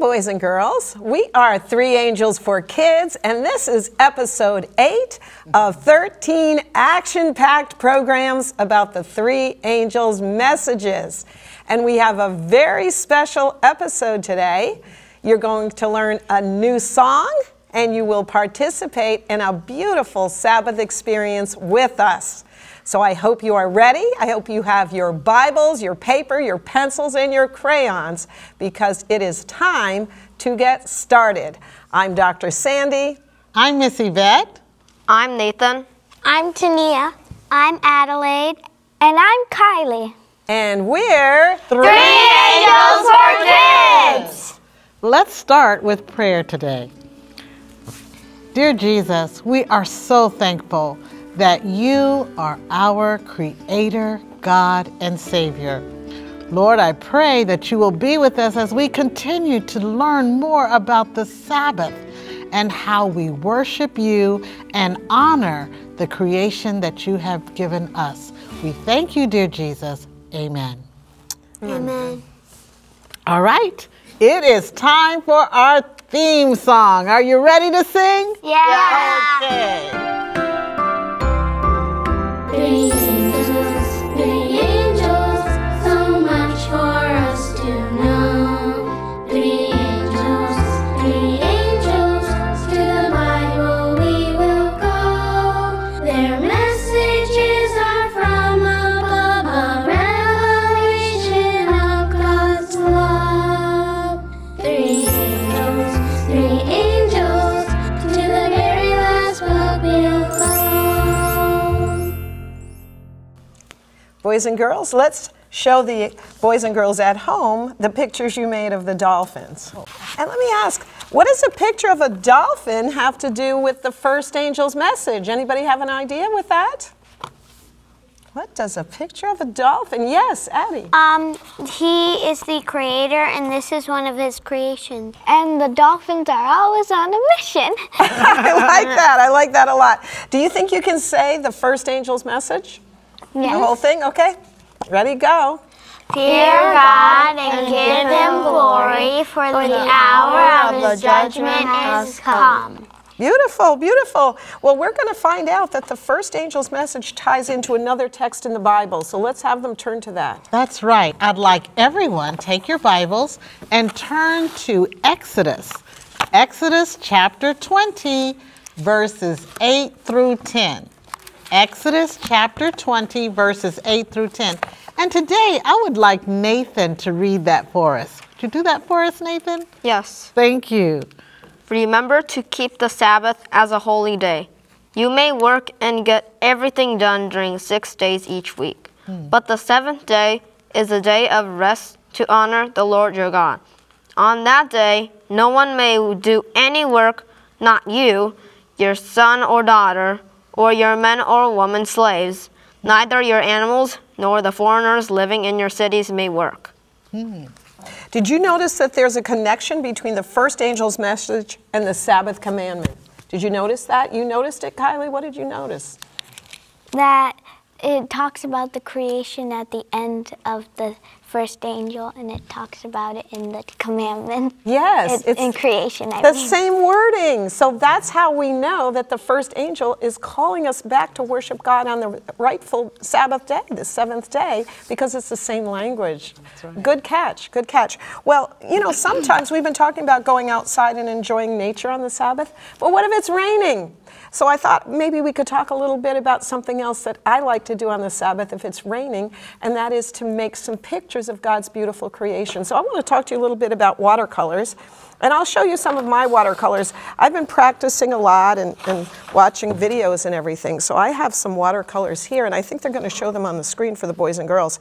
boys and girls. We are Three Angels for Kids, and this is episode 8 of 13 action packed programs about the Three Angels messages. And we have a very special episode today. You're going to learn a new song, and you will participate in a beautiful Sabbath experience with us. So I hope you are ready. I hope you have your Bibles, your paper, your pencils, and your crayons because it is time to get started. I'm Dr. Sandy. I'm Miss Yvette. I'm Nathan. I'm Tania. I'm Adelaide. And I'm Kylie. And we're Three Angels for Kids. Let's start with prayer today. Dear Jesus, we are so thankful that you are our Creator, God, and Savior. Lord, I pray that you will be with us as we continue to learn more about the Sabbath and how we worship you and honor the creation that you have given us. We thank you, dear Jesus. Amen. Amen. All right, it is time for our theme song. Are you ready to sing? Yeah. Okay. Three boys and girls. Let's show the boys and girls at home the pictures you made of the dolphins. And let me ask, what does a picture of a dolphin have to do with the first angel's message? Anybody have an idea with that? What does a picture of a dolphin? Yes, Addie. Um, he is the creator, and this is one of his creations. And the dolphins are always on a mission. I like that. I like that a lot. Do you think you can say the first angel's message? The whole thing? Okay. Ready, go. Fear God and give him glory, for the hour of his judgment is come. Beautiful, beautiful. Well, we're going to find out that the first angel's message ties into another text in the Bible. So let's have them turn to that. That's right. I'd like everyone take your Bibles and turn to Exodus. Exodus chapter 20, verses 8 through 10. Exodus chapter 20, verses 8 through 10. And today I would like Nathan to read that for us. Would you do that for us, Nathan? Yes. Thank you. Remember to keep the Sabbath as a holy day. You may work and get everything done during six days each week. Hmm. But the seventh day is a day of rest to honor the Lord your God. On that day, no one may do any work, not you, your son or daughter, or your men or women slaves. Neither your animals nor the foreigners living in your cities may work. Hmm. Did you notice that there's a connection between the first angel's message and the Sabbath commandment? Did you notice that? You noticed it, Kylie? What did you notice? That it talks about the creation at the end of the first angel, and it talks about it in the commandment. Yes, It's, it's in creation. I The mean. same wording. So that's how we know that the first angel is calling us back to worship God on the rightful Sabbath day, the seventh day, because it's the same language. Good catch, good catch. Well, you know, sometimes we've been talking about going outside and enjoying nature on the Sabbath, but what if it's raining? So I thought maybe we could talk a little bit about something else that I like to do on the Sabbath if it's raining, and that is to make some pictures of God's beautiful creation. So I want to talk to you a little bit about watercolors. And I'll show you some of my watercolors. I've been practicing a lot and, and watching videos and everything. So I have some watercolors here, and I think they're going to show them on the screen for the boys and girls.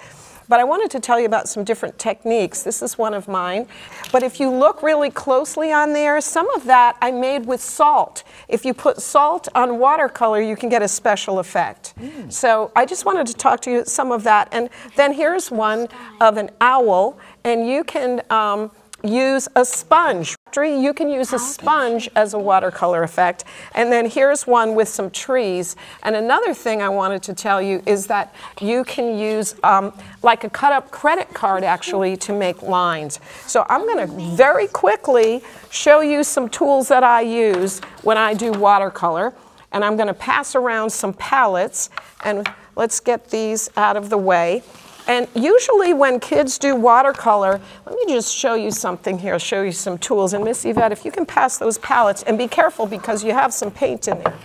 But I wanted to tell you about some different techniques. This is one of mine. But if you look really closely on there, some of that I made with salt. If you put salt on watercolor, you can get a special effect. So I just wanted to talk to you some of that. And then here's one of an owl, and you can um, use a sponge. You can use a sponge as a watercolor effect. And then here's one with some trees. And another thing I wanted to tell you is that you can use um, like a cut up credit card actually to make lines. So I'm going to very quickly show you some tools that I use when I do watercolor. And I'm going to pass around some palettes. And let's get these out of the way. And usually when kids do watercolor, let me just show you something here, I'll show you some tools. And Miss Yvette, if you can pass those palettes, and be careful because you have some paint in there.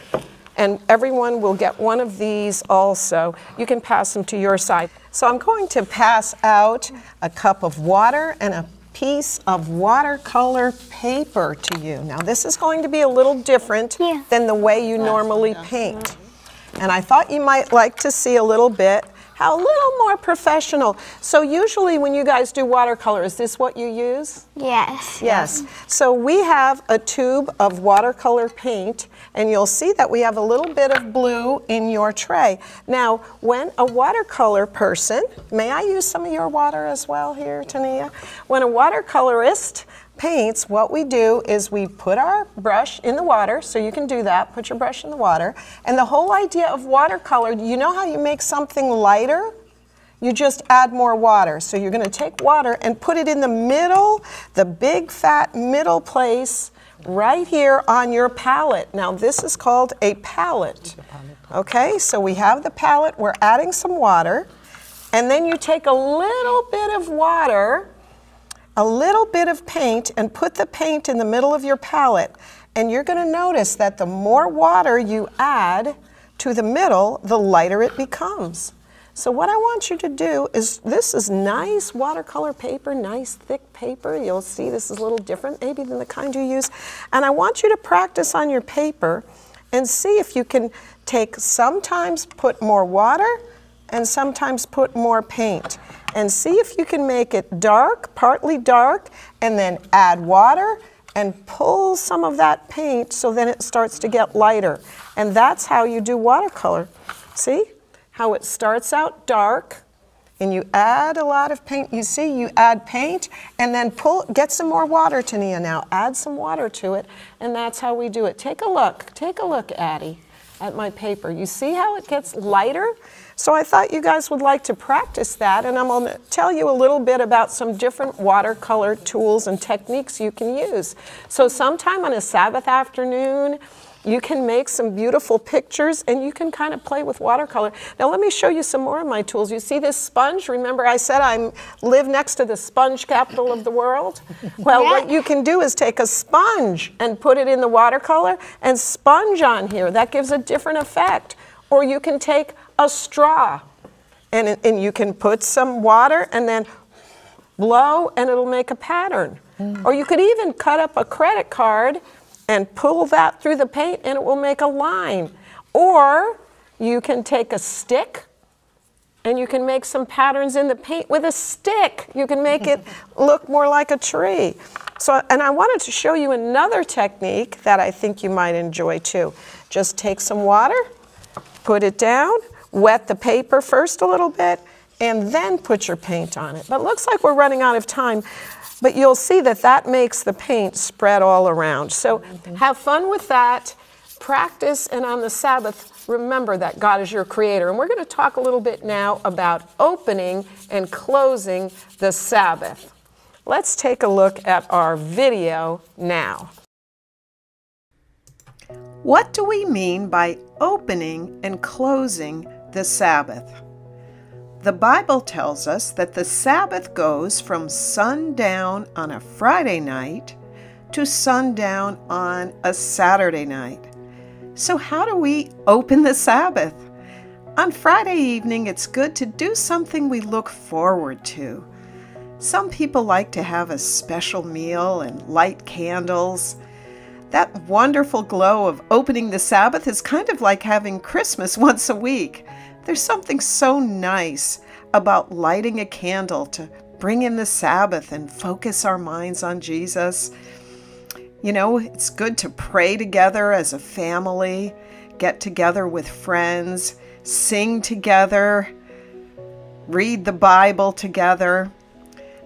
And everyone will get one of these also. You can pass them to your side. So I'm going to pass out a cup of water and a piece of watercolor paper to you. Now this is going to be a little different Yeah. than the way you normally paint. And I thought you might like to see a little bit how a little more professional. So usually when you guys do watercolor, is this what you use? Yes. Yes. So we have a tube of watercolor paint, and you'll see that we have a little bit of blue in your tray. Now, when a watercolor person, may I use some of your water as well here, Tania? When a watercolorist paints, what we do is we put our brush in the water, so you can do that, put your brush in the water. And the whole idea of watercolor, you know how you make something lighter? you just add more water. So you're going to take water and put it in the middle, the big fat middle place right here on your palette. Now this is called a palette. Okay, so we have the palette, we're adding some water, and then you take a little bit of water, a little bit of paint, and put the paint in the middle of your palette. And you're going to notice that the more water you add to the middle, the lighter it becomes. So what I want you to do is, this is nice watercolor paper, nice thick paper. You'll see this is a little different maybe than the kind you use. And I want you to practice on your paper and see if you can take, sometimes put more water and sometimes put more paint. And see if you can make it dark, partly dark, and then add water and pull some of that paint so then it starts to get lighter. And that's how you do watercolor. See? how it starts out dark and you add a lot of paint. You see, you add paint and then pull, get some more water, Tania, now. Add some water to it, and that's how we do it. Take a look, take a look, Addie, at my paper. You see how it gets lighter? So I thought you guys would like to practice that, and I'm going to tell you a little bit about some different watercolor tools and techniques you can use. So sometime on a Sabbath afternoon, you can make some beautiful pictures and you can kind of play with watercolor. Now let me show you some more of my tools. You see this sponge? Remember I said I live next to the sponge capital of the world? Well, what you can do is take a sponge and put it in the watercolor and sponge on here. That gives a different effect. Or you can take a straw and, and you can put some water and then blow and it'll make a pattern. Mm. Or you could even cut up a credit card and pull that through the paint and it will make a line. Or you can take a stick and you can make some patterns in the paint with a stick. You can make it look more like a tree. So, and I wanted to show you another technique that I think you might enjoy too. Just take some water, put it down, wet the paper first a little bit, and then put your paint on it. But it looks like we're running out of time. But you'll see that that makes the paint spread all around. So mm-hmm. have fun with that. Practice, and on the Sabbath, remember that God is your creator. And we're going to talk a little bit now about opening and closing the Sabbath. Let's take a look at our video now. What do we mean by opening and closing the Sabbath? The Bible tells us that the Sabbath goes from sundown on a Friday night to sundown on a Saturday night. So, how do we open the Sabbath? On Friday evening, it's good to do something we look forward to. Some people like to have a special meal and light candles. That wonderful glow of opening the Sabbath is kind of like having Christmas once a week. There's something so nice about lighting a candle to bring in the Sabbath and focus our minds on Jesus. You know, it's good to pray together as a family, get together with friends, sing together, read the Bible together.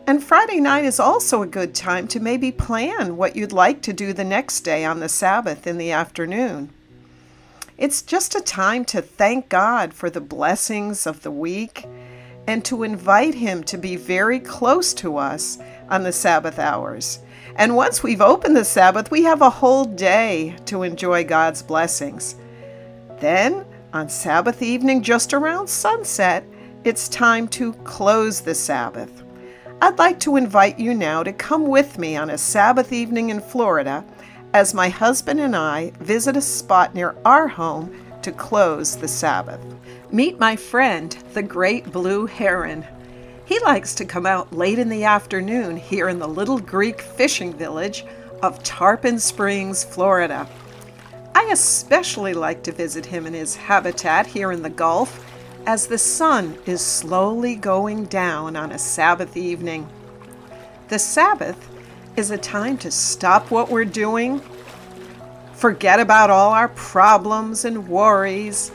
And Friday night is also a good time to maybe plan what you'd like to do the next day on the Sabbath in the afternoon. It's just a time to thank God for the blessings of the week and to invite Him to be very close to us on the Sabbath hours. And once we've opened the Sabbath, we have a whole day to enjoy God's blessings. Then, on Sabbath evening, just around sunset, it's time to close the Sabbath. I'd like to invite you now to come with me on a Sabbath evening in Florida as my husband and I visit a spot near our home to close the Sabbath. Meet my friend, the great blue heron. He likes to come out late in the afternoon here in the little Greek fishing village of Tarpon Springs, Florida. I especially like to visit him in his habitat here in the Gulf as the sun is slowly going down on a Sabbath evening. The Sabbath is a time to stop what we're doing, forget about all our problems and worries,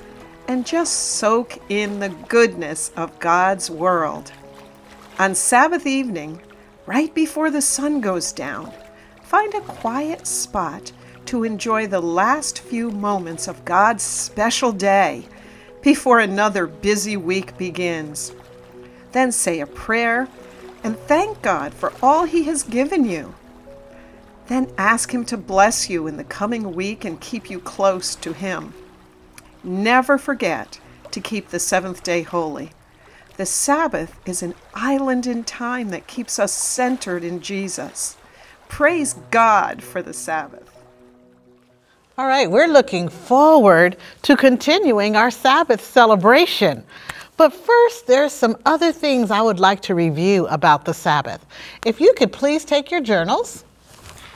and just soak in the goodness of God's world. On Sabbath evening, right before the sun goes down, find a quiet spot to enjoy the last few moments of God's special day before another busy week begins. Then say a prayer and thank God for all He has given you. Then ask Him to bless you in the coming week and keep you close to Him. Never forget to keep the seventh day holy. The Sabbath is an island in time that keeps us centered in Jesus. Praise God for the Sabbath. All right, we're looking forward to continuing our Sabbath celebration. But first, there's some other things I would like to review about the Sabbath. If you could please take your journals,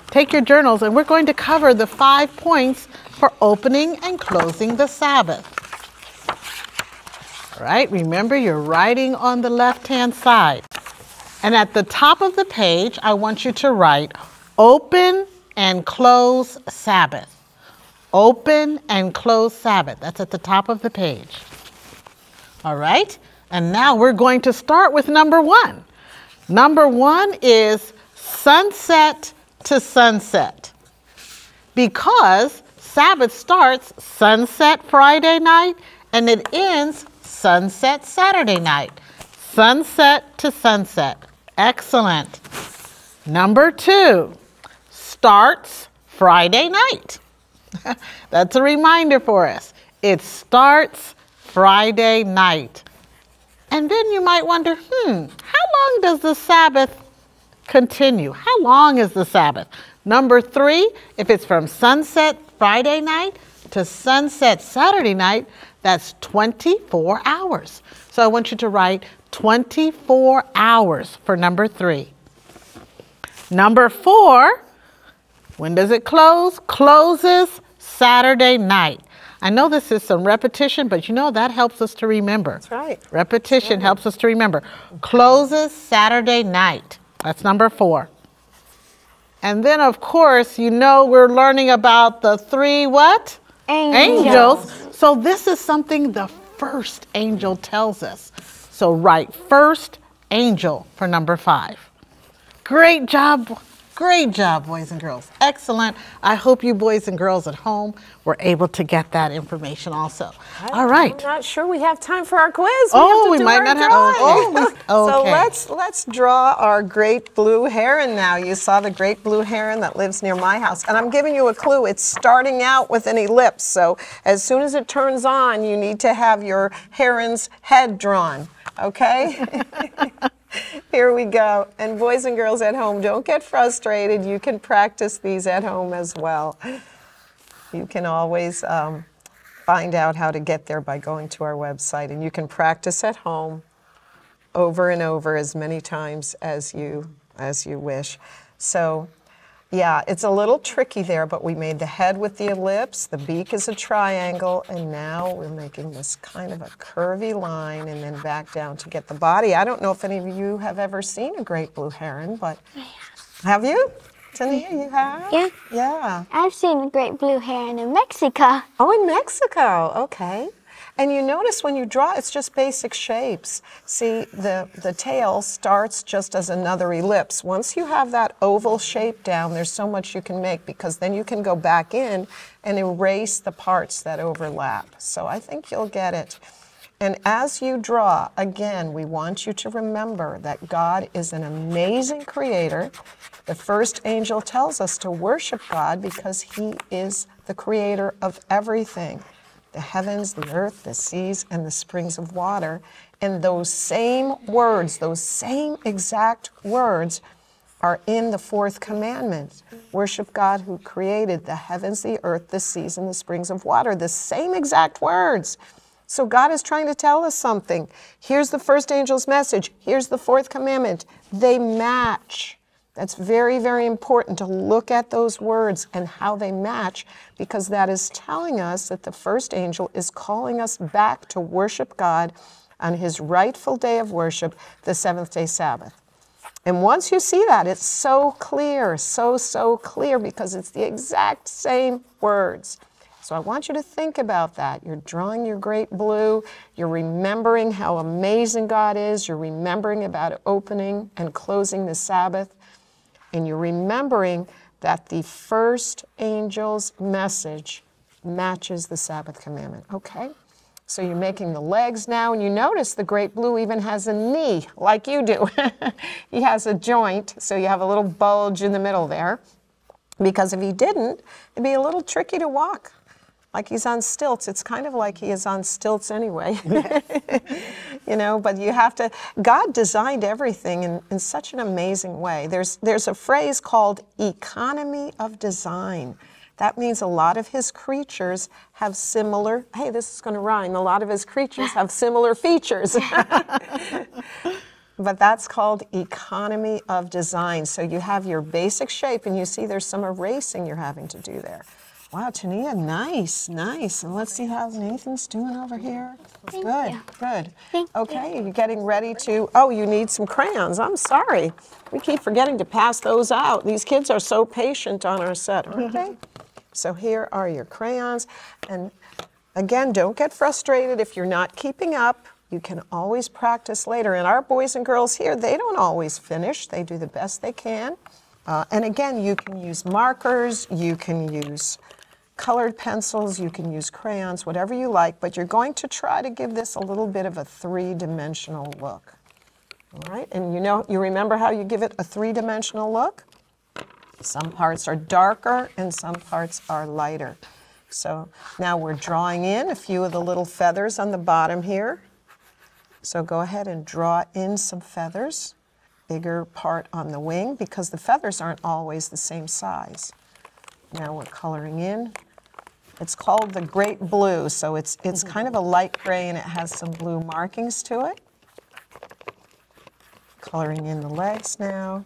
take your journals, and we're going to cover the five points for opening and closing the Sabbath. All right, remember you're writing on the left hand side. And at the top of the page, I want you to write open and close Sabbath. Open and close Sabbath. That's at the top of the page. All right, and now we're going to start with number one. Number one is sunset to sunset. Because Sabbath starts sunset Friday night and it ends sunset Saturday night. Sunset to sunset. Excellent. Number two starts Friday night. That's a reminder for us. It starts Friday night. And then you might wonder, hmm, how long does the Sabbath continue? How long is the Sabbath? Number three, if it's from sunset Friday night to sunset Saturday night, that's 24 hours. So I want you to write 24 hours for number three. Number four, when does it close? Closes Saturday night. I know this is some repetition, but you know that helps us to remember. That's right. Repetition helps us to remember. Closes Saturday night. That's number four. And then, of course, you know we're learning about the three what? Angels. So this is something the first angel tells us. So write first angel for number five. Great job. Great job, boys and girls. Excellent. I hope you boys and girls at home were able to get that information also. All right. I'm not sure we have time for our quiz. We Oh, have to we might not have- oh, drawing. oh, we- oh, So let's let's draw our great blue heron now. You saw the great blue heron that lives near my house, and I'm giving you a clue. It's starting out with an ellipse. So as soon as it turns on, you need to have your heron's head drawn. Okay. Here we go. And boys and girls at home, don't get frustrated. You can practice these at home as well. You can always um, find out how to get there by going to our website, and you can practice at home over and over as many times as you as you wish. So, yeah, it's a little tricky there, but we made the head with the ellipse, the beak is a triangle, and now we're making this kind of a curvy line and then back down to get the body. I don't know if any of you have ever seen a great blue heron, but have you? Tania, you have? Yeah. Yeah. I've seen a great blue heron in Mexico. Oh, in Mexico. Okay. And you notice when you draw, it's just basic shapes. See, the, the tail starts just as another ellipse. Once you have that oval shape down, there's so much you can make because then you can go back in and erase the parts that overlap. So I think you'll get it. And as you draw, again, we want you to remember that God is an amazing creator. The first angel tells us to worship God because he is the creator of everything the heavens, the earth, the seas, and the springs of water. And those same words, those same exact words, are in the fourth commandment worship God who created the heavens, the earth, the seas, and the springs of water. The same exact words. So God is trying to tell us something. Here's the first angel's message. Here's the fourth commandment. They match. That's very, very important to look at those words and how they match because that is telling us that the first angel is calling us back to worship God on his rightful day of worship, the seventh day Sabbath. And once you see that, it's so clear, so, so clear because it's the exact same words. So I want you to think about that. You're drawing your great blue, you're remembering how amazing God is, you're remembering about opening and closing the Sabbath, and you're remembering that the first angel's message matches the Sabbath commandment. Okay? So you're making the legs now, and you notice the great blue even has a knee, like you do. he has a joint, so you have a little bulge in the middle there. Because if he didn't, it'd be a little tricky to walk like he's on stilts. It's kind of like he is on stilts anyway. you know, but you have to, God designed everything in, in such an amazing way. There's, there's a phrase called economy of design. That means a lot of his creatures have similar, hey, this is going to rhyme, a lot of his creatures have similar features. but that's called economy of design. So you have your basic shape, and you see there's some erasing you're having to do there. Wow, Tania, nice, nice. And let's see how Nathan's doing over here. good, good. okay, you're getting ready to, oh, you need some crayons. I'm sorry. We keep forgetting to pass those out. These kids are so patient on our set, aren't they? So here are your crayons. And again, don't get frustrated if you're not keeping up. You can always practice later. And our boys and girls here, they don't always finish. They do the best they can. Uh, and again, you can use markers, you can use colored pencils, you can use crayons, whatever you like, but you're going to try to give this a little bit of a three-dimensional look. All right, and you know, you remember how you give it a three-dimensional look? Some parts are darker and some parts are lighter. So now we're drawing in a few of the little feathers on the bottom here. So go ahead and draw in some feathers, bigger part on the wing because the feathers aren't always the same size. Now we're coloring in it's called the Great Blue, so it's, it's mm-hmm. kind of a light gray and it has some blue markings to it. Coloring in the legs now.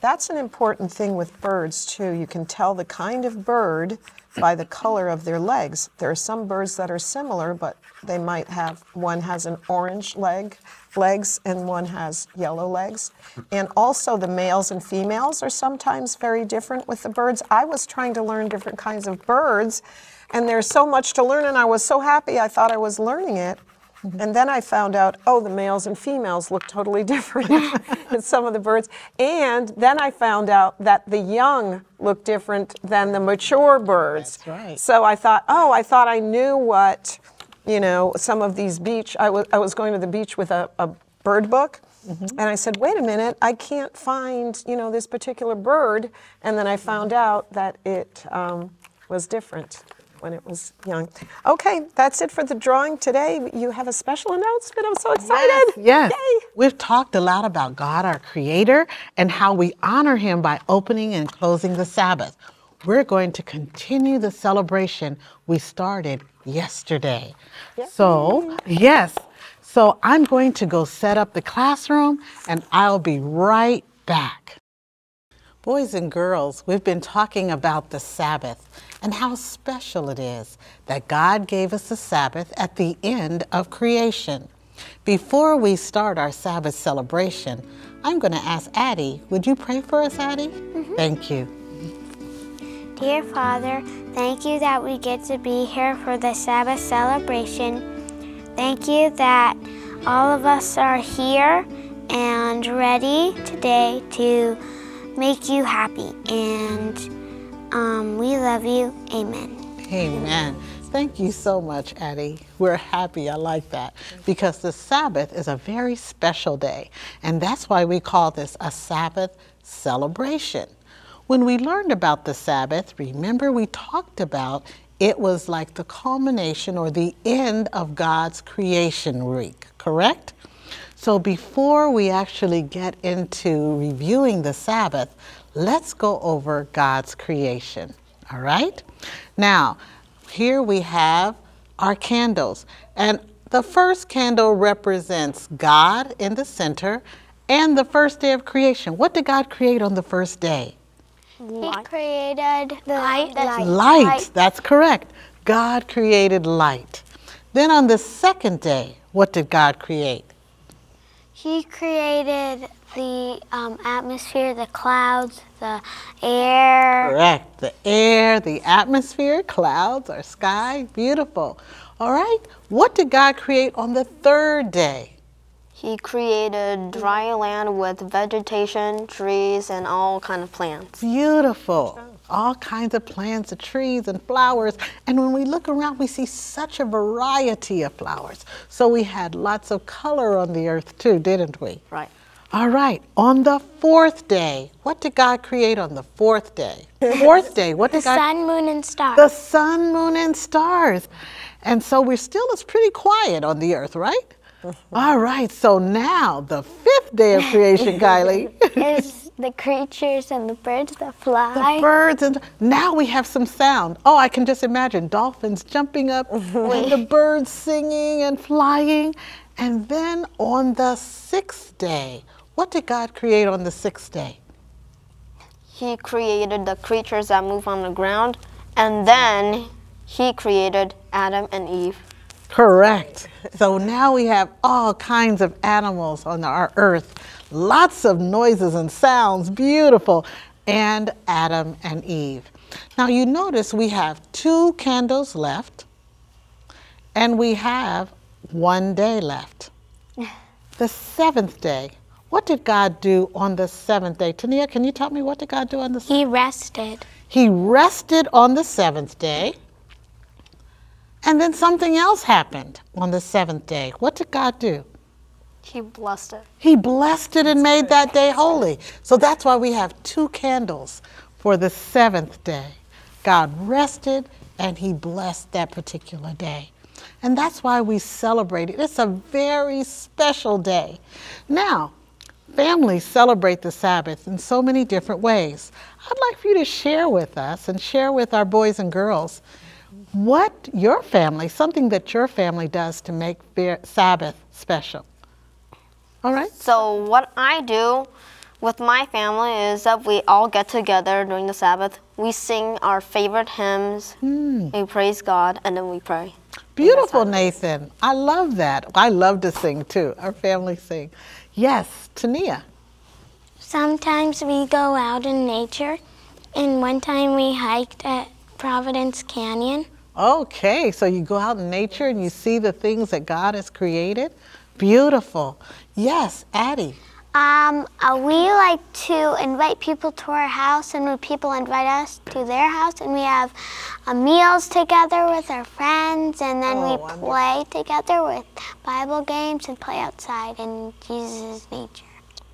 That's an important thing with birds too. You can tell the kind of bird by the color of their legs. There are some birds that are similar, but they might have, one has an orange leg, legs, and one has yellow legs. And also the males and females are sometimes very different with the birds. I was trying to learn different kinds of birds, and there's so much to learn, and I was so happy I thought I was learning it. Mm-hmm. And then I found out, oh, the males and females look totally different in some of the birds. And then I found out that the young look different than the mature birds. That's right. So I thought, oh, I thought I knew what, you know, some of these beach, I was, I was going to the beach with a, a bird book. And I said, wait a minute, I can't find, you know, this particular bird. And then I found out that it um, was different when it was young. Okay, that's it for the drawing today. You have a special announcement. I'm so excited. Yes. Yay. We've talked a lot about God, our Creator, and how we honor Him by opening and closing the Sabbath. We're going to continue the celebration we started yesterday. So, yes. So, I'm going to go set up the classroom and I'll be right back. Boys and girls, we've been talking about the Sabbath and how special it is that God gave us the Sabbath at the end of creation. Before we start our Sabbath celebration, I'm going to ask Addie, would you pray for us, Addie? Mm-hmm. Thank you. Dear Father, thank you that we get to be here for the Sabbath celebration. Thank you that all of us are here and ready today to make you happy. And um, we love you. Amen. Amen. Thank you so much, Addie. We're happy. I like that because the Sabbath is a very special day, and that's why we call this a Sabbath celebration. When we learned about the Sabbath, remember we talked about it was like the culmination or the end of God's creation week, correct? So before we actually get into reviewing the Sabbath, let's go over God's creation. All right? Now, here we have our candles. And the first candle represents God in the center and the first day of creation. What did God create on the first day? He created the light. Light. That's correct. God created light. Then on the second day, what did God create? He created the um, atmosphere, the clouds, the air. Correct. The air, the atmosphere, clouds, our sky. Beautiful. All right. What did God create on the third day? He created mm. dry land with vegetation, trees, and all kind of plants. Beautiful. All kinds of plants, and trees, and flowers. And when we look around, we see such a variety of flowers. So we had lots of color on the earth too, didn't we? Right. All right. On the fourth day, what did God create on the fourth day? Fourth day, what did God? The sun, moon, and stars. The sun, moon, and stars. And so we're still, it's pretty quiet on the earth, right? All right. So now the fifth day of creation, Kylie. is the creatures and the birds that fly. the birds and now we have some sound oh i can just imagine dolphins jumping up and the birds singing and flying and then on the sixth day what did god create on the sixth day He created the creatures that move on the ground, and then he created Adam and Eve. Correct so now we have all kinds of animals on our earth lots of noises and sounds beautiful and adam and eve now you notice we have two candles left and we have one day left. The seventh day. What did God do on the seventh day? Tania, can you tell me what did God do on the seventh? He rested. He rested on the seventh day. And then something else happened on the seventh day. What did God do? He blessed it. He blessed it and made that day holy. So that's why we have two candles for the seventh day. God rested and he blessed that particular day. And that's why we celebrate it. It's a very special day. Now, families celebrate the Sabbath in so many different ways. I'd like for you to share with us and share with our boys and girls what your family, something that your family does to make Sabbath special. All right? So what I do with my family is that we all get together during the Sabbath. We sing our favorite hymns. Hmm. We praise God, and then we pray. Beautiful, Nathan. I love that. I love to sing too. Our family sing. Yes, Tania. Sometimes we go out in nature, and one time we hiked at Providence Canyon. Okay, so you go out in nature and you see the things that God has created. Beautiful. Yes, Addie. Um, uh, we like to invite people to our house, and when people invite us to their house, and we have uh, meals together with our friends, and then Oh, we wonderful. play together with Bible games and play outside in Jesus' nature.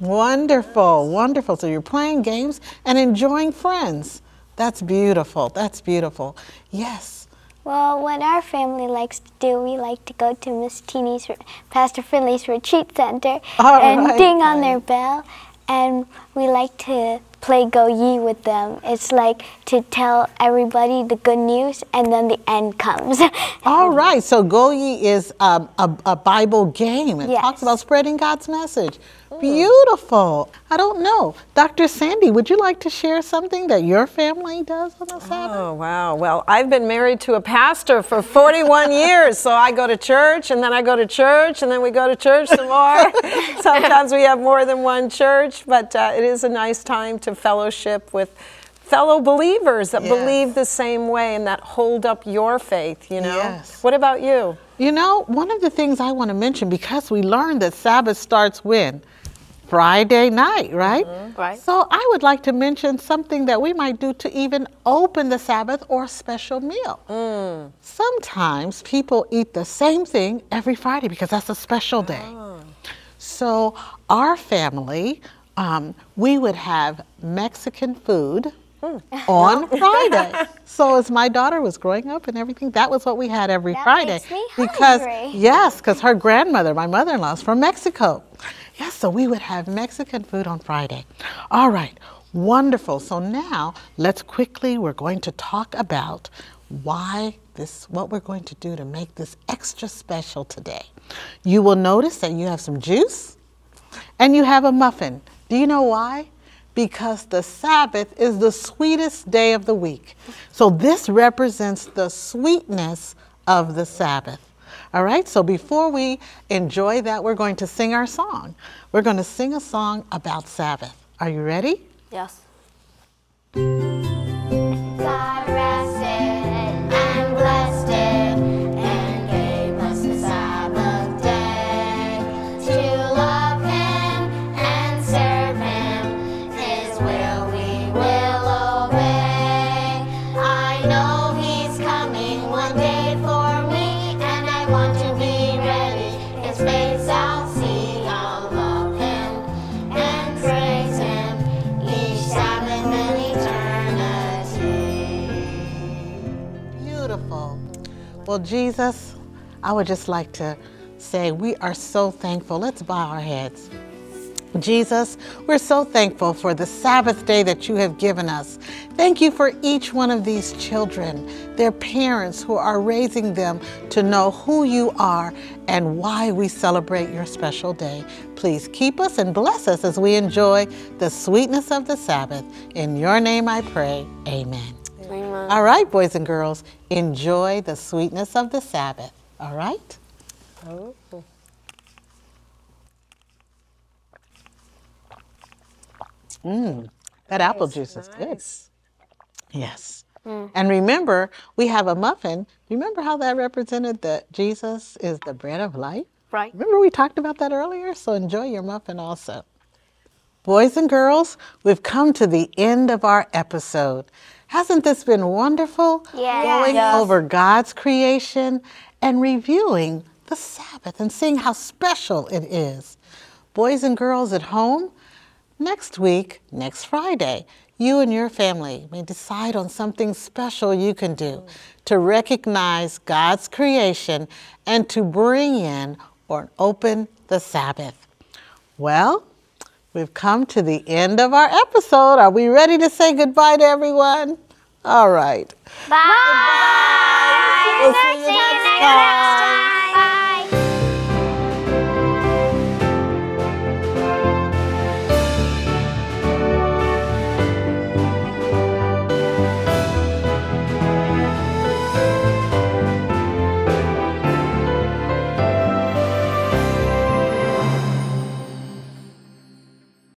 Wonderful, wonderful. So you're playing games and enjoying friends. That's beautiful. That's beautiful. Yes. Well, what our family likes to do, we like to go to Miss Teeny's, Pastor Finley's retreat center All and right, ding on their bell, and we like to play Go Ye with them. It's like to tell everybody the good news, and then the end comes. All right. So Go Ye is um, a, a Bible game. It Yes. talks about spreading God's message. Beautiful. I don't know. Dr. Sandy, would you like to share something that your family does on the Sabbath? Oh, wow. Well, I've been married to a pastor for 41 years. So I go to church and then I go to church and then we go to church some more. Sometimes we have more than one church, but uh, it is a nice time to fellowship with fellow believers that Yes. believe the same way and that hold up your faith, you know? Yes. What about you? You know, one of the things I want to mention because we learned that Sabbath starts when? Friday night, right? Mm-hmm. Right. So I would like to mention something that we might do to even open the Sabbath or a special meal. Mm. Sometimes people eat the same thing every Friday because that's a special day. Ah. So our family, um, we would have Mexican food on Friday. so as my daughter was growing up and everything, that was what we had every That Friday. because yes, because her grandmother, my mother-in-law, is from Mexico. Yes, so we would have Mexican food on Friday. All right, wonderful. So now let's quickly, we're going to talk about why this, what we're going to do to make this extra special today. You will notice that you have some juice and you have a muffin. Do you know why? Because the Sabbath is the sweetest day of the week. So this represents the sweetness of the Sabbath. All right, so before we enjoy that, we're going to sing our song. We're going to sing a song about Sabbath. Are you ready? Yes. God rested Well, Jesus, I would just like to say we are so thankful. Let's bow our heads. Jesus, we're so thankful for the Sabbath day that you have given us. Thank you for each one of these children, their parents who are raising them to know who you are and why we celebrate your special day. Please keep us and bless us as we enjoy the sweetness of the Sabbath. In your name I pray, amen. All right, boys and girls, enjoy the sweetness of the Sabbath. All right? Oh. Mmm, that apple juice is good. Yes. Hmm. And remember, we have a muffin. Remember how that represented that Jesus is the bread of life? Right. Remember we talked about that earlier? So enjoy your muffin also. Boys and girls, we've come to the end of our episode. Hasn't this been wonderful? Yes. Going Yes. over God's creation and reviewing the Sabbath and seeing how special it is. Boys and girls at home, next week, next Friday, you and your family may decide on something special you can do to recognize God's creation and to bring in or open the Sabbath. Well, we've come to the end of our episode. Are we ready to say goodbye to everyone? All right. Bye. We'll see you next time.